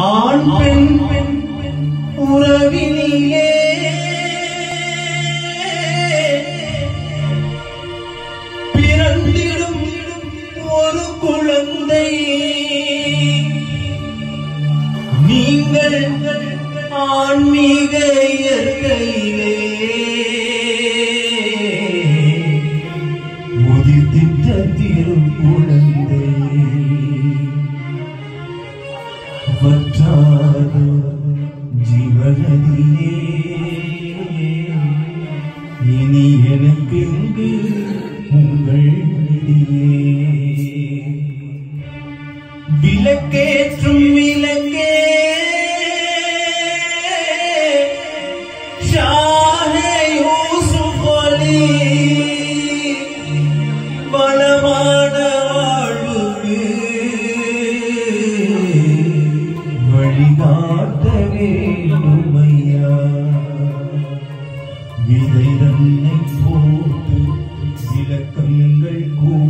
ஆண் பெண் உறவினிலே பிறந்திடும் ஒரு குழந்தை. நீங்கள் ஆன்மீக இயற்கையிலே உதித்திட்ட திருக்குழந்தை வற்றாத ஜீவநதியே இனி எனக்கு எங்கு உங்கள் வழிகாட்ட வேண்டும் ஐயா விதை தன்னை போட்டு சில கூட